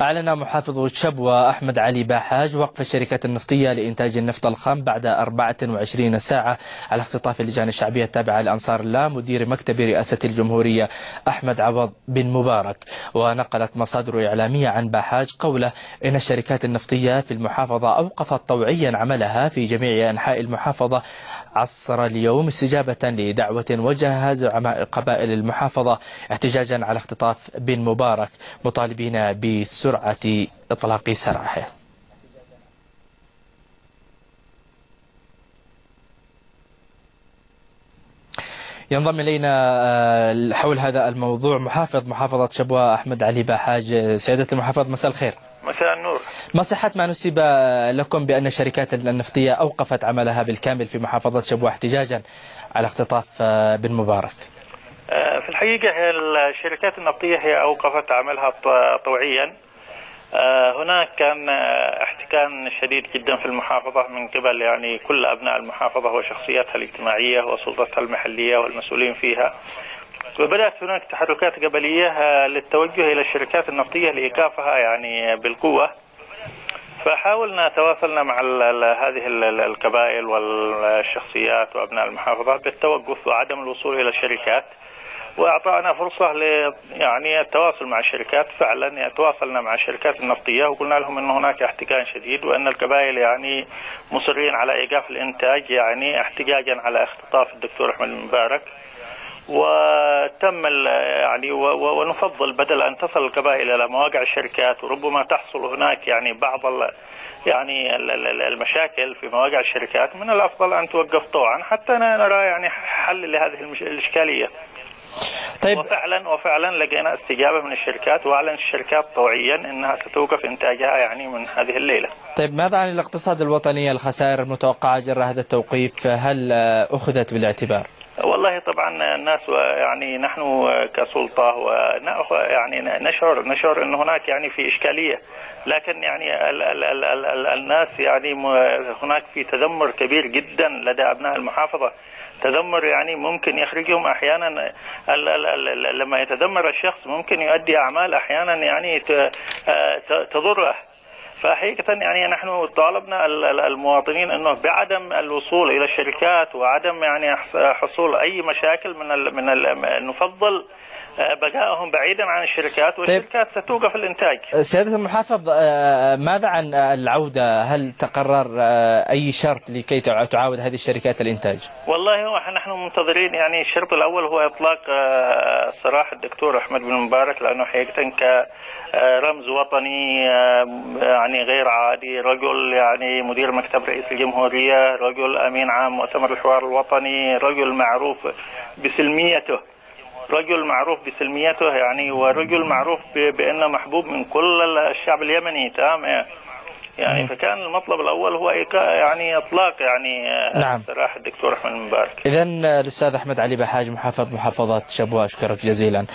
أعلن محافظ شبوة أحمد علي باحاج وقف الشركات النفطية لإنتاج النفط الخام بعد 24 ساعة على اختطاف اللجان الشعبية التابعة لأنصار الله مدير مكتب رئاسة الجمهورية أحمد عوض بن مبارك. ونقلت مصادر إعلامية عن باحاج قوله إن الشركات النفطية في المحافظة أوقفت طوعيا عملها في جميع أنحاء المحافظة عصر اليوم استجابة لدعوة وجهها زعماء قبائل المحافظة احتجاجا على اختطاف بن مبارك مطالبين بسرعة إطلاق سراحه ينضم إلينا حول هذا الموضوع محافظ محافظة شبوة أحمد علي باحاج سيادة المحافظ مساء الخير. مساء النور. ما صحة ما نسب لكم بأن الشركات النفطية أوقفت عملها بالكامل في محافظة شبوة احتجاجا على اختطاف بن مبارك. في الحقيقة الشركات النفطية هي أوقفت عملها طوعيا. هناك كان احتكان شديد جدا في المحافظة من قبل يعني كل أبناء المحافظة وشخصياتها الاجتماعية وسلطتها المحلية والمسؤولين فيها. وبدأت هناك تحركات قبلية للتوجه إلى الشركات النفطية لإيقافها يعني بالقوة. فحاولنا تواصلنا مع هذه القبائل والشخصيات وأبناء المحافظة بالتوقف وعدم الوصول إلى الشركات. وأعطانا فرصة ل يعني التواصل مع الشركات. فعلا تواصلنا مع الشركات النفطية وقلنا لهم إن هناك احتكان شديد وإن القبائل يعني مصرين على إيقاف الإنتاج يعني احتجاجا على اختطاف الدكتور أحمد المبارك. وتم يعني ونفضل بدل أن تصل القبائل إلى مواقع الشركات وربما تحصل هناك يعني بعض يعني المشاكل في مواقع الشركات من الأفضل أن توقف طوعا حتى نرى يعني حل لهذه الإشكالية. طيب وفعلا وفعلا لقينا استجابة من الشركات وأعلنت الشركات طوعيا إنها ستوقف إنتاجها يعني من هذه الليلة. طيب ماذا عن الاقتصاد الوطني الخسائر المتوقعة جراء هذا التوقيف هل أخذت بالاعتبار؟ والله طبعا الناس يعني نحن كسلطة ونأخذ يعني نشعر نشعر إن هناك يعني في إشكالية. لكن يعني ال ال ال ال ال الناس يعني هناك في تذمر كبير جدا لدى أبناء المحافظة. تذمر يعني ممكن يخرجهم أحيانا ال ال ال لما يتذمر الشخص ممكن يؤدي أعمال أحيانا يعني تضره. فحقيقة يعني نحن طالبنا المواطنين إنه بعدم الوصول إلى الشركات وعدم يعني حصول أي مشاكل من من نفضل بقائهم بعيدا عن الشركات والشركات طيب ستوقف الإنتاج. سيادة المحافظ ماذا عن العودة؟ هل تقرر أي شرط لكي تعاود هذه الشركات الانتاج؟ والله هو نحن منتظرين يعني الشرط الأول هو إطلاق سراح الدكتور أحمد بن مبارك لأنه حقيقة كرمز وطني يعني غير عادي، رجل يعني مدير مكتب رئيس الجمهورية، رجل أمين عام مؤتمر الحوار الوطني، رجل معروف بسلميته. رجل معروف بسلميته يعني ورجل معروف بأنه محبوب من كل الشعب اليمني تمام؟ يعني فكان المطلب الأول هو يعني إطلاق يعني نعم. سراح الدكتور أحمد المبارك. اذا الأستاذ أحمد علي بحاج محافظ محافظه شبوة أشكرك جزيلا.